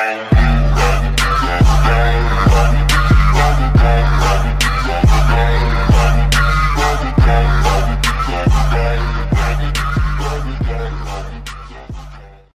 time.